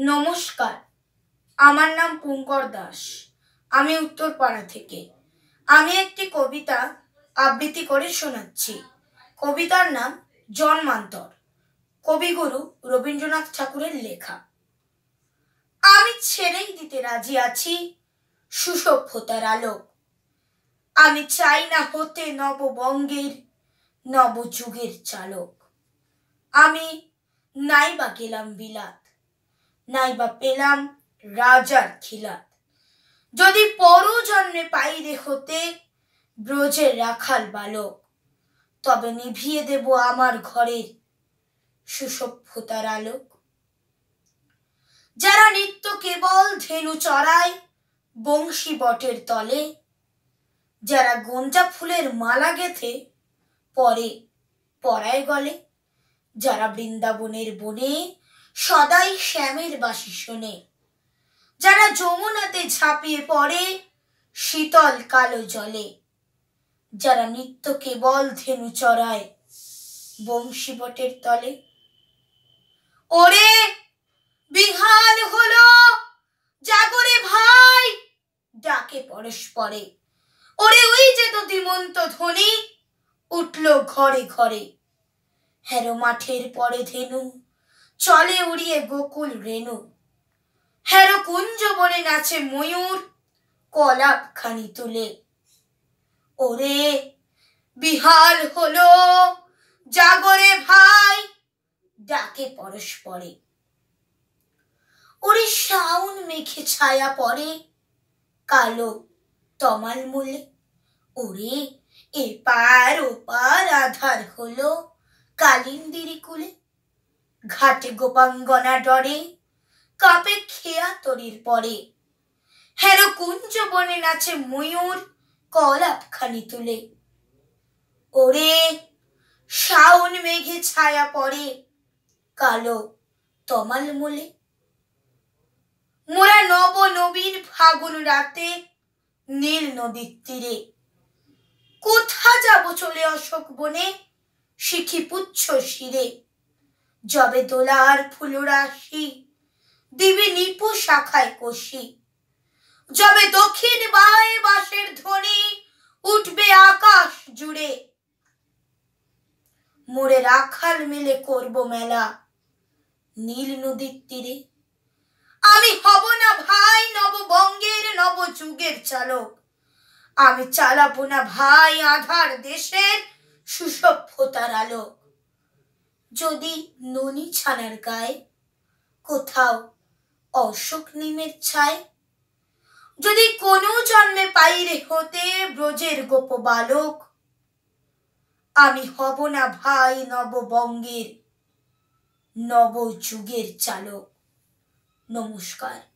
নমস্কার। আমার নাম পুঙ্কর দাস। আমি উত্তরপাড়া থেকে। আমি একটি কবিতা আবৃত্তি করে শোনাচ্ছি। কবিতার নাম জন্মান্তর। কবিগুরু রবীন্দ্রনাথ ঠাকুরের লেখা। আমি ছেড়েই দিতে রাজি আছি, সুসভ্যতার আলোক। আমি চাই না হতে নববঙ্গের নবযুগের চালক। আমি নাইবা গেলাম বিলাত। নাইবা পেলাম রাজার খিলাত। যদি পরজন্মে পাইরে হতে ব্রজের রাখাল বালক, তবে নিভিয়ে দেব আমার ঘরের সুসভ্যতার আলোক। যারা নিত্য কেবল ধেনু চড়ায় বংশী বটের তলে, যারা গঞ্জা ফুলের মালা গেথে পরে পরায় গলে, যারা বৃন্দাবনের বনে সদাই শ্যামের বাসি শোনে। যারা যমুনাতে ঝাঁপিয়ে পড়ে, শীতল কালো জলে। যারা নিত্য কেবল ধেনু চড়ায় বংশী বটের তলে। ওরে, বিহাল হলো জাগরে ভাই, ডাকে পরস্পরে। ওরে, ওই যে তো দিমন্ত ধ্বনি, উঠল ঘরে ঘরে। হেরো মাঠের পরে ধেনু চলে উড়িয়ে গোকুল রেণু। হেরো কুঞ্জ বনে নাচে ময়ূর, কলাপ খানি তুলে। ওরে, বিহাল হলো জাগরে ভাই, ডাকে পরস্পরে। ওরে শাউন মেঘে ছায়া পড়ে, কালো তমাল মূলে। ওরে, এপার ওপার আধার হলো, কালিন্দিরি কুলে। ঘাটে গোপাঙ্গনা ডরে, কাপে খেয়া তরির পরে। হেরো কুঞ্জ বনে নাচে ময়ূর, কলাপখানি তুলে। ওরে, শাওন মেঘে ছায়া পড়ে, কালো তমাল মূলে। মোরা নব নবীন ফাগুন রাতে, নীল নদীর তীরে। কোথা যাব চলে অশোক বনে, শিখি পুচ্ছ শিরে। যবে দোলার ফুলরাশি দিবি নিপু শাখায় কষি। যবে দক্ষিণ বায়ে বাঁশের ধ্বনি উঠবে আকাশ জুড়ে। মোরে রাখাল মিলে করব মেলা নীল নদীর তীরে। আমি হব না ভাই নববঙ্গের নবযুগের চালক। আমি চালাবো না ভাই আধার দেশের সুসভ্যতার আলোক। যদি ননি ছানার গায়ে কোথাও অশোক নিমের ছায়? যদি কোনো জন্মে পাইরে হতে ব্রজের গোপ বালক? আমি হব না ভাই নববঙ্গের নবযুগের চালক। নমস্কার।